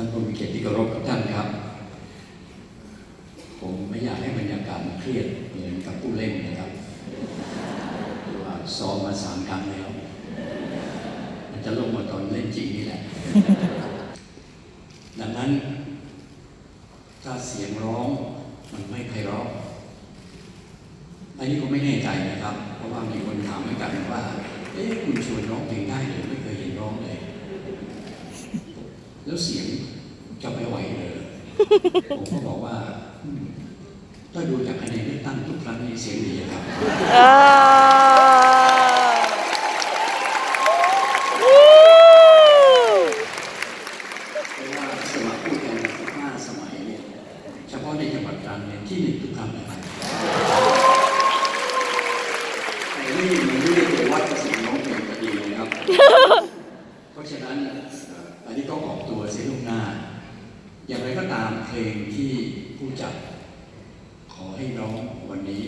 ท่านผู้มีเกียรติที่เคารพทุกท่านครับ ผมไม่อยากให้บรรยากาศมันเครียดเหมือนกับผู้เล่นนะครับว่าซ้อมมาสามครั้งแล้วมันจะลงมาตอนเล่นจริงนี่แหละ ดังนั้น ถ้าเสียงร้องมันไม่ไพเราะอันนี้ผมไม่แน่ใจนะครับ เพราะว่ามีคนถามเหมือนกันว่า เอ๊ะคุณชวนร้องเพลงได้หรือไม่เคยเห็นร้องเลย แล้วเสียงจะไม่ไหวเลยผมก็บอกว่า ถ้าดูจากคะแนนเลือกตั้งทุกครั้งนี่เสียงดีครับ อ่าวู้ เพราะว่าสมัครผู้แทนห้าสมัยเนี่ยเฉพาะในจังหวัดตรังเนี่ยที่หนึ่งทุกครั้งนะครับไอ้นี่มันไม่ได้ไปวัดกับเสียงร้องเพลงก็ดีนะครับ เพราะฉะนั้นเอ่ออันนี้ก็ออกตัวเสียลูกหน้า อย่างไรก็ตามเพลงที่ ผู้จัด ขอให้ร้องวันนี้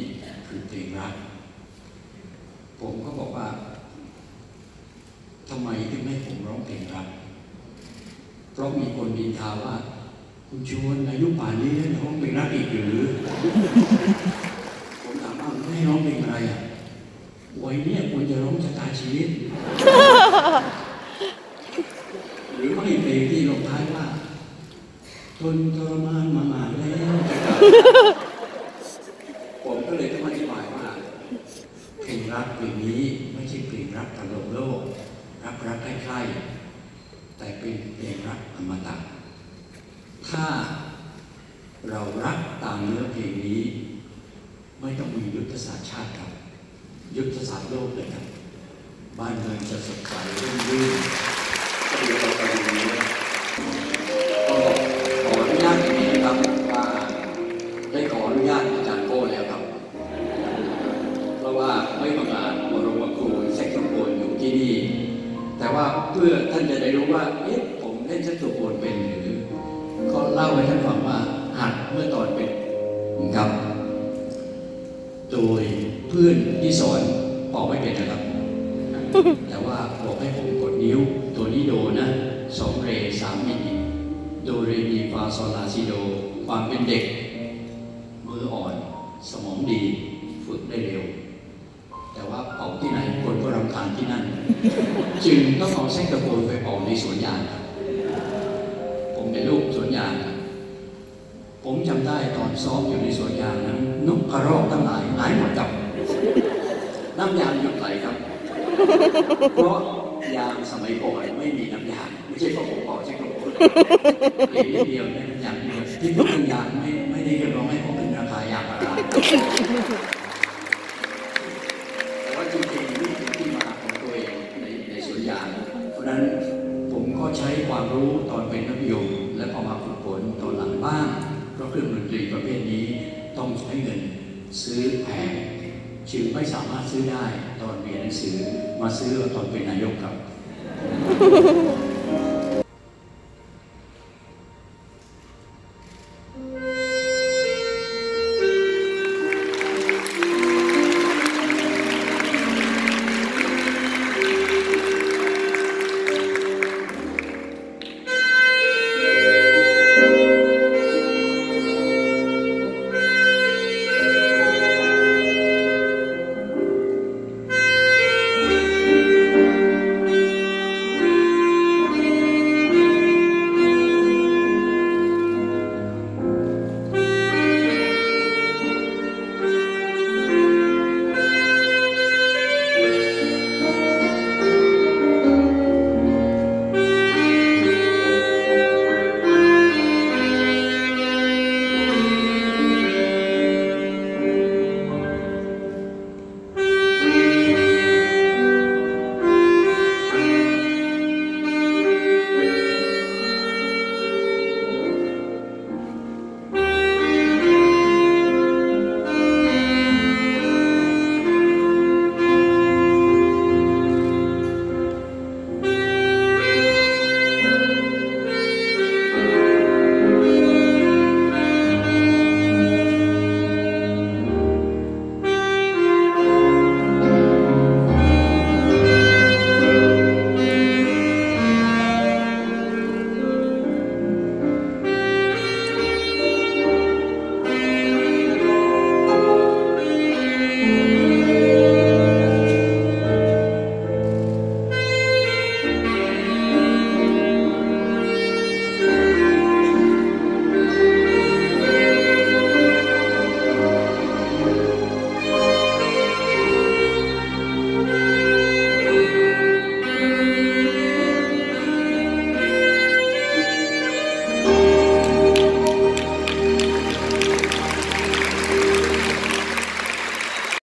คือเพลงรัก ผมก็บอกว่าทำไมถึงไม่ให้ผมร้องเพลงรัก เพราะมีคนดินทาว่า คุณชวนอายุป่านนี้ยังร้องเพลงรักอีกหรือ ผมถามว่าไม่ให้ร้องเพลงอะไรอะวัยนี้ควรจะร้องชะตาชีวิต หรือไม่เพลงที่ลงท้ายว่า ทนทรมานมานานแล้ว ผมก็เลยต้องอธิบายว่าเพลงรักเพลงนี้ไม่ใช่เพลงรักทางโลกโลก รักรักใคร่ๆแต่เป็นเพลงรักอมตะถ้าเรารักตามเนื้อเพลงนี้ ไม่ต้องมียุทธศาสตร์ชาติครับ ยุทธศาสตร์โลกเลยครับ บ้านเมืองจะสดใส ว่าเพื่อท่านจะได้รู้ว่าเอ๊ะผมเล่นแซกโซโฟนเป็นหรือก็เล่าให้ท่านฟังว่าหัดเมื่อตอนเป็นครับ โดยเพื่อนที่สอนออกไม่เป็นนะครับ แต่ว่าบอกให้ผมกดนิ้วตัวนี้โดนะสองเรสามมินิโดเรมีฟาโซลาซิโด ความเป็นเด็ก คนก็รำคาที่นั่น จึงต้องเอาแซกโซโฟนไปเป่าในสวนยางผมเป็นลูกสวนยางผมจำได้ตอนซ้อมอยู่ในสวนยางนั้นนกกระรอกทั้งหลายหายหมดกับน้ำยางหยุดไหลครับ เพราะยางสมัยก่อนไม่มีน้ำยางไม่ใช่เพราะผมบอกใช่ครับผมเห็นนิดเดียวได้น้ำยางเดียวที่พูดเรื่องยางไม่ไม่ได้เรียกร้องให้เขาเป็นราคายางพาร รู้ตอนเป็นนักยมและพอมาฝึกฝนตอนหลังบ้างเพราะเครื่องดนตรีประเภทนี้ต้องใช้เงินซื้อแพงจึงไม่สามารถซื้อได้ตอนเรียนหนังสือมาซื้อตอนเป็นนายกครับ